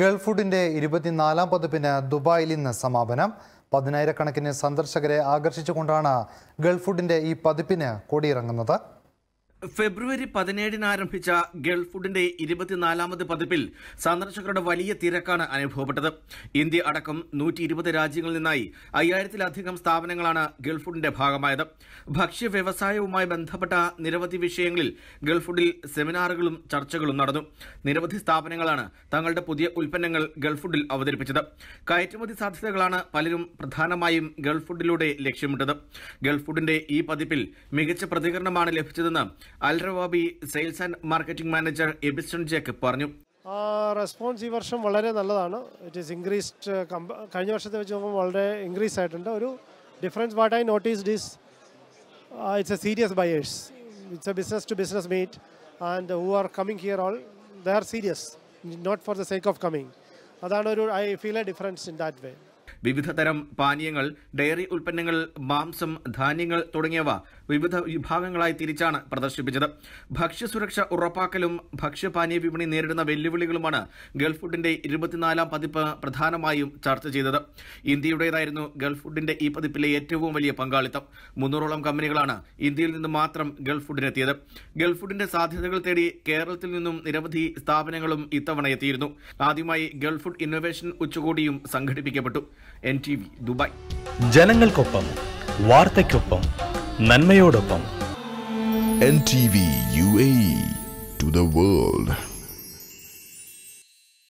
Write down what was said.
Gulf ഫുഡിന്റെ ഇരുപത്തിനാലാം പതിപ്പിന് ദുബായിൽ ഇന്ന് സമാപനം. പതിനായിരക്കണക്കിന് സന്ദർശകരെ ആകർഷിച്ചുകൊണ്ടാണ് ഗൾഫ് ഫുഡിന്റെ ഈ പതിപ്പിന് കൊടിയിറങ്ങുന്നത്. ഫെബ്രുവരി പതിനേഴിന് ആരംഭിച്ച ഗൾഫ് ഫുഡിന്റെ ഇരുപത്തിനാലാമത് പതിപ്പിൽ സന്ദർശകരുടെ വലിയ തിരക്കാണ് അനുഭവപ്പെട്ടത്. ഇന്ത്യ അടക്കം നൂറ്റി ഇരുപത് രാജ്യങ്ങളിൽ നിന്നായി അയ്യായിരത്തിലധികം സ്ഥാപനങ്ങളാണ് ഗൾഫ് ഫുഡിന്റെ ഭാഗമായത്. ഭക്ഷ്യ വ്യവസായവുമായി ബന്ധപ്പെട്ട നിരവധി വിഷയങ്ങളിൽ ഗൾഫ് ഫുഡിൽ സെമിനാറുകളും ചർച്ചകളും നടന്നു. നിരവധി സ്ഥാപനങ്ങളാണ് തങ്ങളുടെ പുതിയ ഉൽപ്പന്നങ്ങൾ ഗൾഫ് ഫുഡിൽ അവതരിപ്പിച്ചത്. കയറ്റുമതി സാധ്യതകളാണ് പലരും പ്രധാനമായും ഗൾഫ് ലക്ഷ്യമിട്ടത്. ഗൾഫ് ഫുഡിന്റെ ഈ പതിപ്പിൽ മികച്ച പ്രതികരണമാണ് ലഭിച്ചതെന്ന് Al Rawabi sales and marketing manager Ebiston Jacob പറഞ്ഞു. റെസ്പോൺസ് ഈ വർഷം വളരെ നല്ലതാണ്. ഇറ്റ് ഈസ് ഇൻക്രീസ്ഡ് കഴിഞ്ഞ വർഷത്തെ വെച്ച് നോക്കുമ്പോൾ വളരെ ഇൻക്രീസ് ആയിട്ടുണ്ട്. ഒരു difference what I noticed is it's a serious buyers it's a business to business meet and who are coming here all they are serious not for the sake of coming അതാണ് ഒരു I feel a difference in that way വിവിധ തരം പാനീയങ്ങൾ diary ഉൽപ്പന്നങ്ങൾ മാംസം ധാന്യങ്ങൾ തുടങ്ങിയവ വിവിധ വിഭാഗങ്ങളായി തിരിച്ചാണ് പ്രദർശിപ്പിച്ചത്. ഭക്ഷ്യസുരക്ഷ ഉറപ്പാക്കലും ഭക്ഷ്യപാനീയ വിപണി നേരിടുന്ന വെല്ലുവിളികളുമാണ് ഗൾഫ് ഫുഡിന്റെ ഇരുപത്തിനാലാം പതിപ്പ് പ്രധാനമായും ചർച്ച ചെയ്തത്. ഇന്ത്യയുടേതായിരുന്നു ഗൾഫ് ഫുഡിന്റെ ഈ പതിപ്പിലെ ഏറ്റവും വലിയ പങ്കാളിത്തം. മുന്നൂറോളം കമ്പനികളാണ് ഇന്ത്യയിൽ നിന്ന് മാത്രം ഗൾഫ് ഫുഡിനെത്തിയത്. ഗൾഫ് ഫുഡിന്റെ സാധ്യതകൾ തേടി കേരളത്തിൽ നിന്നും നിരവധി സ്ഥാപനങ്ങളും ഇത്തവണ എത്തിയിരുന്നു. ആദ്യമായി ഗൾഫ് ഫുഡ് ഇന്നൊവേഷൻ ഉച്ചകോടിയും സംഘടിപ്പിക്കപ്പെട്ടു. എൻ ടി വി ദുബായ് ജനങ്ങൾക്കൊപ്പം വാർത്തയ്ക്കൊപ്പം നന്മയോടൊപ്പം N T V U A to the world.